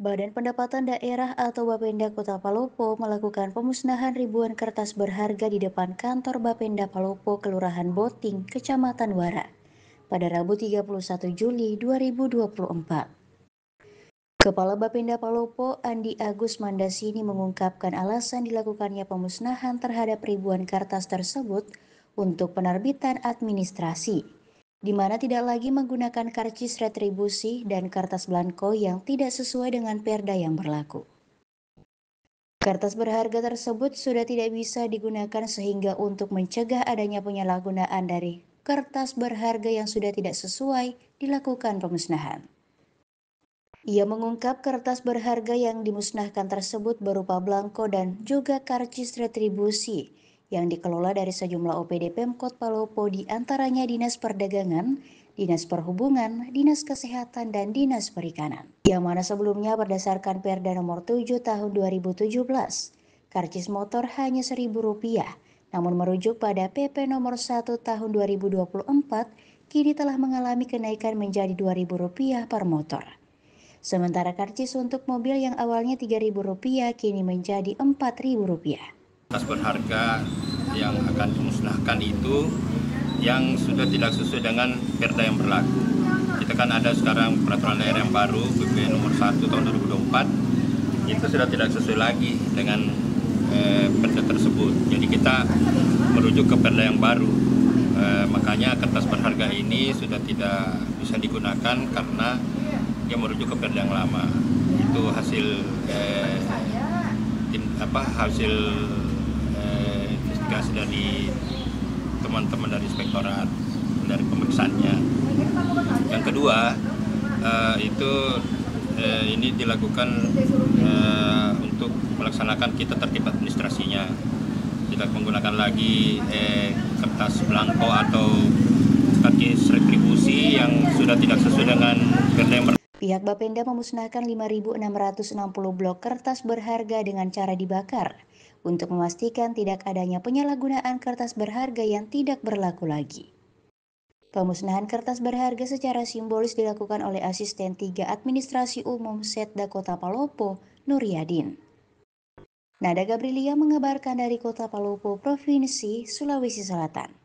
Badan Pendapatan Daerah atau Bapenda Kota Palopo melakukan pemusnahan ribuan kertas berharga di depan kantor Bapenda Palopo, Kelurahan Boting, Kecamatan Wara, pada Rabu 31 Juli 2024. Kepala Bapenda Palopo, Andi Agus Mandasini mengungkapkan alasan dilakukannya pemusnahan terhadap ribuan kertas tersebut untuk penerbitan administrasi di mana tidak lagi menggunakan karcis retribusi dan kertas blanko yang tidak sesuai dengan perda yang berlaku. Kertas berharga tersebut sudah tidak bisa digunakan sehingga untuk mencegah adanya penyalahgunaan dari kertas berharga yang sudah tidak sesuai dilakukan pemusnahan. Ia mengungkap kertas berharga yang dimusnahkan tersebut berupa blanko dan juga karcis retribusi yang dikelola dari sejumlah OPD Pemkot Palopo di antaranya Dinas Perdagangan, Dinas Perhubungan, Dinas Kesehatan, dan Dinas Perikanan. Yang mana sebelumnya berdasarkan Perda nomor 7 tahun 2017, karcis motor hanya Rp1.000, namun merujuk pada PP nomor 1 tahun 2024, kini telah mengalami kenaikan menjadi Rp2.000 per motor. Sementara karcis untuk mobil yang awalnya Rp3.000 kini menjadi Rp4.000 tas berharga yang akan dimusnahkan itu yang sudah tidak sesuai dengan perda yang berlaku. Kita kan ada sekarang peraturan daerah yang baru PP nomor 1 tahun 2024 itu sudah tidak sesuai lagi dengan eh, perda tersebut. Jadi kita merujuk ke perda yang baru. Eh, makanya kertas berharga ini sudah tidak bisa digunakan karena dia merujuk ke perda yang lama. Itu hasil eh, apa hasil investigasi dari teman-teman dari inspektorat dari pemeriksaannya. Yang kedua uh, itu uh, ini dilakukan uh, untuk melaksanakan kita tertib administrasinya. Tidak menggunakan lagi eh, kertas blanko atau karcis retribusi yang sudah tidak sesuai dengan yang Pihak Bapenda memusnahkan 5.660 blok kertas berharga dengan cara dibakar untuk memastikan tidak adanya penyalahgunaan kertas berharga yang tidak berlaku lagi. Pemusnahan kertas berharga secara simbolis dilakukan oleh Asisten 3 Administrasi Umum Setda Kota Palopo, Nuryadin. Nada Gabrilia mengabarkan dari Kota Palopo, Provinsi Sulawesi Selatan.